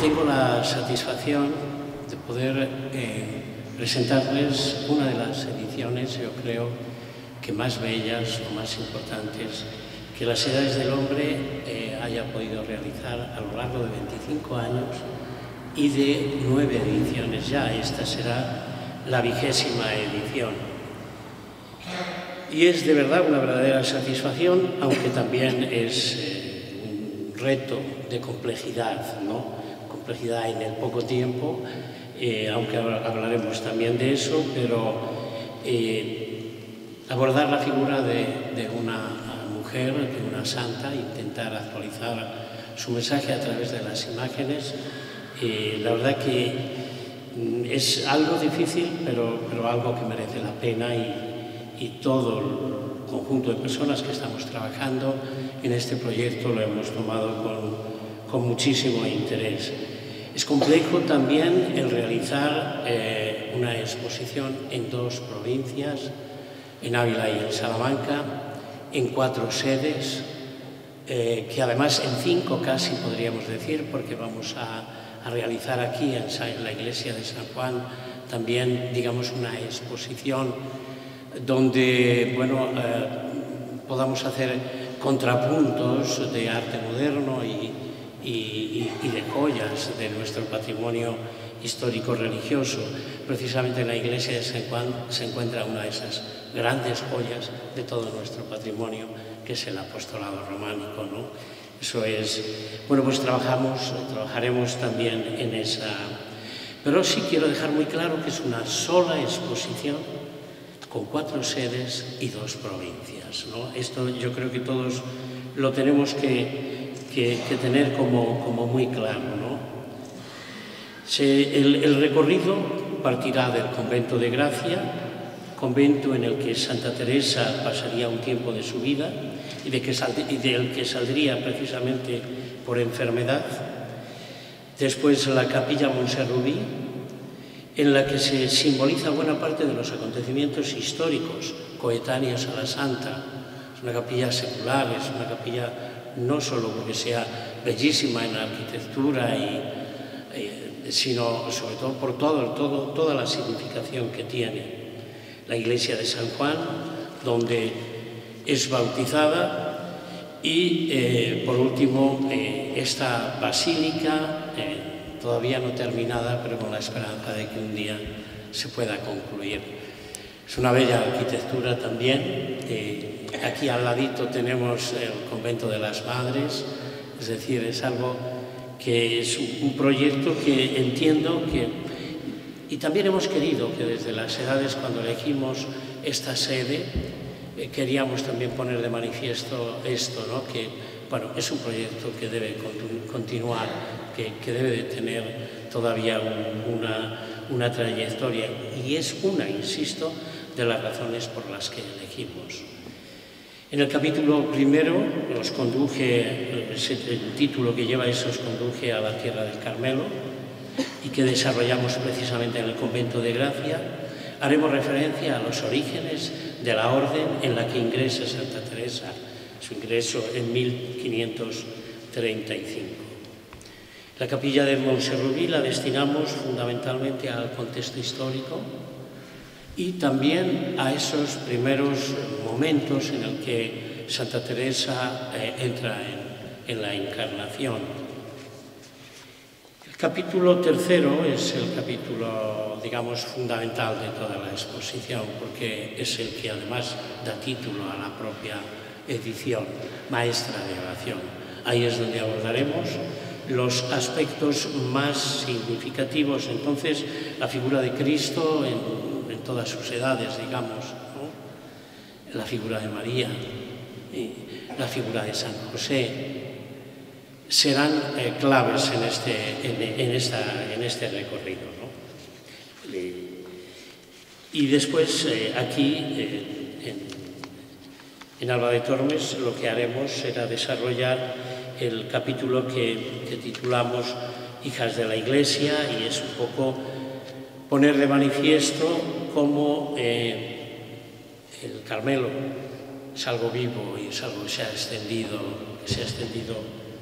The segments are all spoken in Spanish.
tengo la satisfacción de poder eh, presentarles una de las ediciones, yo creo, que más bellas o más importantes que las edades del hombre eh, haya podido realizar a lo largo de 25 años y de nueve ediciones ya. Esta será la vigésima edición. Y es de verdad una verdadera satisfacción, aunque también es eh, un reto de complejidad, ¿no? En el poco tiempo, eh, aunque hablaremos también de eso, pero abordar la figura de, una mujer, de una santa, intentar actualizar su mensaje a través de las imágenes. Eh, la verdad que mm, es algo difícil, pero, algo que merece la pena y, y todo el conjunto de personas que estamos trabajando en este proyecto lo hemos tomado con, con muchísimo interés. Es complejo también el realizar eh, una exposición en dos provincias, en Ávila y en Salamanca, en cuatro sedes, eh, que además en cinco casi podríamos decir, porque vamos a, realizar aquí en, en, la iglesia de San Juan también, digamos, una exposición donde, bueno, eh, podamos hacer contrapuntos de arte moderno y, y, y de joyas de nuestro patrimonio histórico-religioso. Precisamente en la iglesia se encuentra una de esas grandes joyas de todo nuestro patrimonio, que es el apostolado románico. ¿no? Eso es, bueno, pues trabajamos, trabajaremos también en esa... Pero sí quiero dejar muy claro que es una sola exposición con cuatro sedes y dos provincias. ¿no? Esto yo creo que todos lo tenemos que, que, que tener como, como muy claro. ¿no? Se, el, el recorrido partirá del convento de Gracia, convento en el que Santa Teresa pasaría un tiempo de su vida y, de que y del que saldría precisamente por enfermedad. Después la capilla Montserrubí, en la que se simboliza buena parte de los acontecimientos históricos coetáneos a la Santa. Es una capilla secular, es una capilla no solo porque sea bellísima en la arquitectura y, eh, sino sobre todo por todo, todo, toda la significación que tiene la iglesia de San Juan, donde es bautizada, y eh, por último eh, esta basílica, todavía no terminada, pero con la esperanza de que un día se pueda concluir. Es una bella arquitectura también. Aquí al ladito tenemos el convento de las madres, es decir, es algo que es un proyecto que entiendo que y también hemos querido que desde las edades, cuando elegimos esta sede, eh, queríamos también poner de manifiesto esto, ¿no? que bueno, es un proyecto que debe continuar, que, que debe de tener todavía un, una, una trayectoria y es una, insisto, de las razones por las que elegimos. En el capítulo primero nos conduje, el título que lleva eso os conduje a la tierra del Carmelo, y que desarrollamos precisamente en el convento de Gracia, haremos referencia a los orígenes de la orden en la que ingresa Santa Teresa, su ingreso en 1535. La capilla de Montserrubí la destinamos fundamentalmente al contexto histórico y también a esos primeros momentos en el que Santa Teresa eh, entra en, en la encarnación capítulo tercero es el capítulo, digamos, fundamental de toda la exposición, porque es el que además da título a la propia edición, Maestra de Oración. Ahí es donde abordaremos los aspectos más significativos, entonces, la figura de Cristo en todas sus edades, digamos, la figura de María, la figura de San José, serán eh, claves en este, en, esta, en este recorrido. ¿no? Y después eh, aquí, eh, en, en, Alba de Tormes, lo que haremos será desarrollar el capítulo que titulamos Hijas de la Iglesia y es un poco poner de manifiesto cómo eh, el Carmelo es algo vivo y es algo que se ha extendido, se ha extendido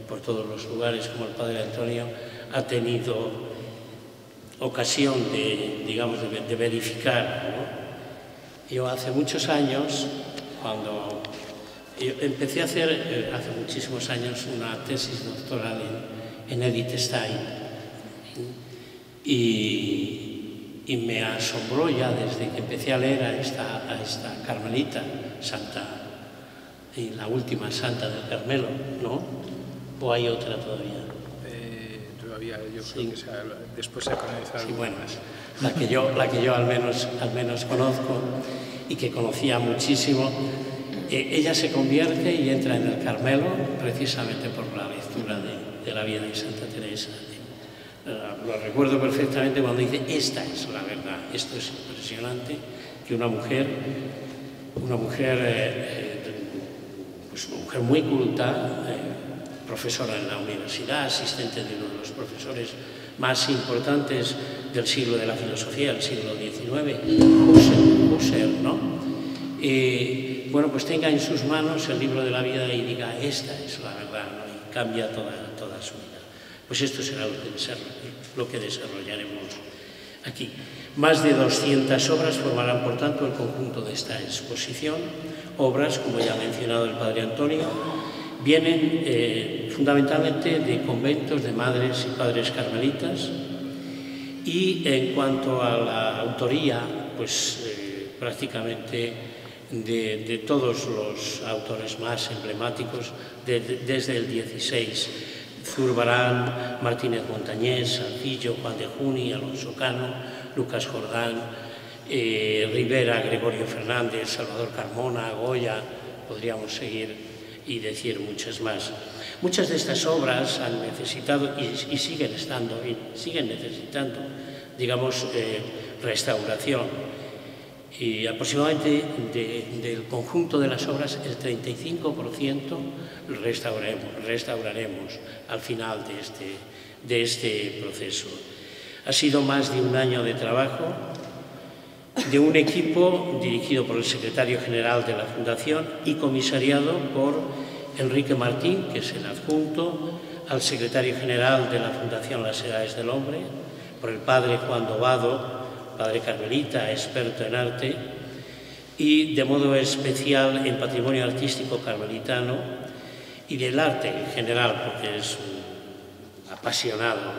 por todos los lugares como el Padre Antonio, ha tenido ocasión de, digamos, de, verificar. Yo hace muchos años, cuando empecé a hacer, eh, hace muchísimos años, una tesis doctoral en, en Edith Stein, y, y, me asombró ya desde que empecé a leer a esta, a esta carmelita, Santa, y la última Santa del Carmelo, ¿no? ¿O hay otra todavía? Eh, todavía, yo creo que se ha, después se ha canonizado. Sí, bueno, la que yo, la que yo al, menos, al menos conozco y que conocía muchísimo. Eh, ella se convierte y entra en el Carmelo precisamente por la lectura de, de la vida de Santa Teresa lo recuerdo perfectamente cuando dice, esta es la verdad, esto es impresionante, que una mujer, una mujer, eh, pues una mujer muy culta, eh, profesora en la universidad, asistente de uno de los profesores más importantes del siglo de la filosofía, el siglo XIX, Husserl, ¿no? Bueno, pues tenga en sus manos el libro de la vida y diga, esta es la verdad, ¿no? y cambia toda, vida. Pues esto será lo que desarrollaremos aquí. Más de 200 obras formarán, por tanto, el conjunto de esta exposición. Obras, como ya ha mencionado el Padre Antonio, vienen eh, fundamentalmente de conventos de madres y padres carmelitas y en cuanto a la autoría, pues eh, prácticamente de, todos los autores más emblemáticos de, de, desde el 16 Zurbarán, Martínez Montañés, Salcillo, Juan de Juni, Alonso Cano, Lucas Jordán, eh, Rivera, Gregorio Fernández, Salvador Carmona, Goya, podríamos seguir y decir muchas más. Muchas de estas obras han necesitado y, siguen estando, y siguen necesitando, digamos, eh, restauración y aproximadamente de, del conjunto de las obras el 35% restauraremos, restauraremos al final de este, de este proceso. Ha sido más de un año de trabajo de un equipo dirigido por el secretario general de la Fundación y comisariado por Enrique Martín, que es el adjunto, al secretario general de la Fundación Las Edades del Hombre, por el padre Juan Dobado, padre carmelita, experto en arte, y de modo especial en patrimonio artístico carmelitano y del arte en general, porque es un apasionado,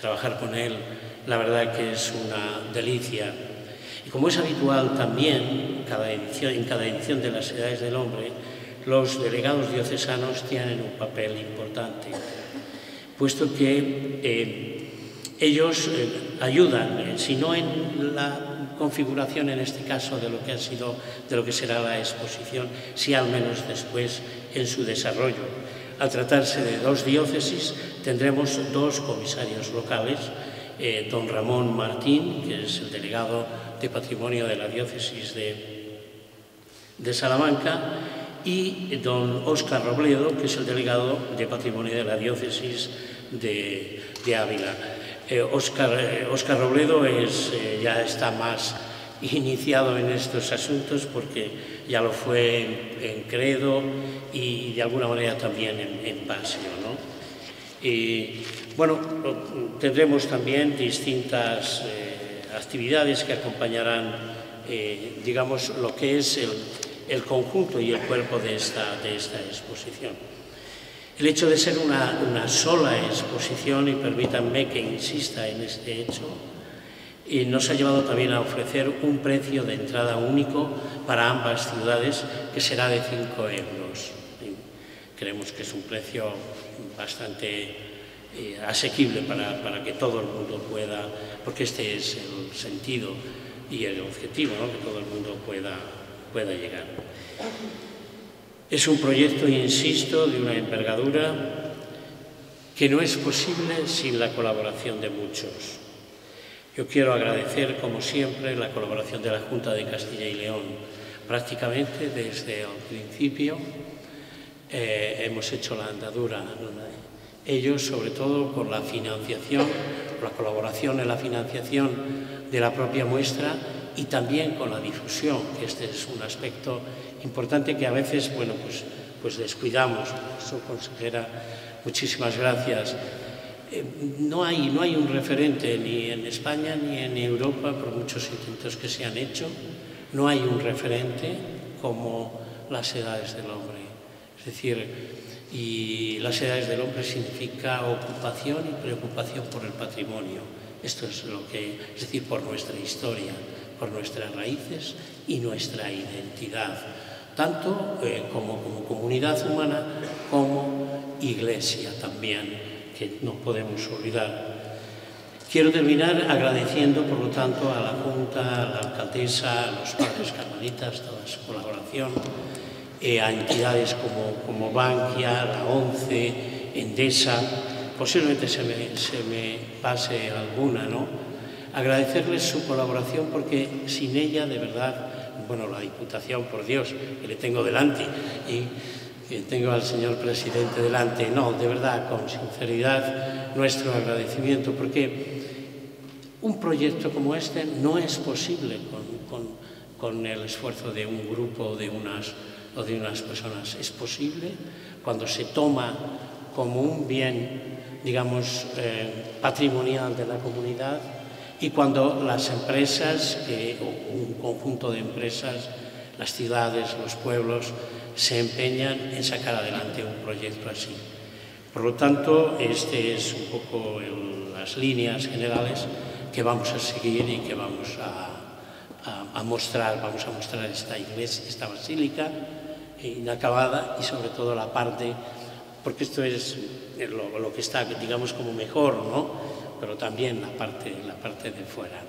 trabajar con él, la verdad que es una delicia. Y como es habitual también en cada edición de las Edades del Hombre, los delegados diocesanos tienen un papel importante, puesto que eh, ellos eh, ayudan, eh, si no en la configuración en este caso de lo que ha sido, de lo que será la exposición, si al menos después en su desarrollo. Al tratarse de dos diócesis, tendremos dos comisarios locales, eh, don Ramón Martín, que es el delegado de patrimonio de la diócesis de, Salamanca, y don Óscar Robledo, que es el delegado de patrimonio de la diócesis de Ávila. Eh, Oscar, eh, Robledo es, eh, ya está más iniciado en estos asuntos porque ya lo fue en, Credo y de alguna manera también en, en. ¿no? Bueno, tendremos también distintas eh, actividades que acompañarán, eh, digamos, lo que es el, conjunto y el cuerpo de esta exposición. El hecho de ser una, sola exposición, y permítanme que insista en este hecho, y nos ha llevado también a ofrecer un precio de entrada único para ambas ciudades que será de 5 euros. creemos que es un precio bastante eh, asequible para, para, que todo el mundo pueda, porque este es el sentido y el objetivo, ¿no? que todo el mundo pueda, pueda llegar. Es un proyecto, insisto, de una envergadura que no es posible sin la colaboración de muchos. Yo quiero agradecer, como siempre, la colaboración de la Junta de Castilla y León. Prácticamente desde el principio eh, hemos hecho la andadura. Ellos, sobre todo, por la financiación, la colaboración en la financiación de la propia muestra y también con la difusión, que este es un aspecto importante que a veces, bueno, pues, pues descuidamos. Su consejera, muchísimas gracias. Eh, no, hay, no hay un referente ni en España ni en Europa, por muchos intentos que se han hecho, no hay un referente como las edades del hombre. Es decir, y las edades del hombre significa ocupación y preocupación por el patrimonio. Esto es lo que, es decir, por nuestra historia, por nuestras raíces y nuestra identidad, tanto eh, como, como comunidad humana como iglesia también que no podemos olvidar. Quiero terminar agradeciendo, por lo tanto, a la Junta, a la alcaldesa, a los padres carmelitas, toda su colaboración, eh, a entidades como, como Bankia, la ONCE, Endesa, posiblemente se me, se me pase alguna, ¿no? Agradecerles su colaboración porque sin ella, de verdad, bueno, la Diputación, por Dios, que le tengo delante, y tengo al señor presidente delante. No, de verdad, con sinceridad, nuestro agradecimiento, porque un proyecto como este no es posible con, el esfuerzo de un grupo de unas, o de unas personas. Es posible cuando se toma como un bien, digamos, eh, patrimonial de la comunidad y cuando las empresas, o un conjunto de empresas, las ciudades, los pueblos, se empeñan en sacar adelante un proyecto así. Por lo tanto, este es un poco las líneas generales que vamos a seguir y que vamos a, mostrar. Vamos a mostrar esta iglesia, esta basílica inacabada y sobre todo la parte, porque esto es lo, lo que está, digamos, como mejor, ¿no? Pero también la parte, la parte de fuera.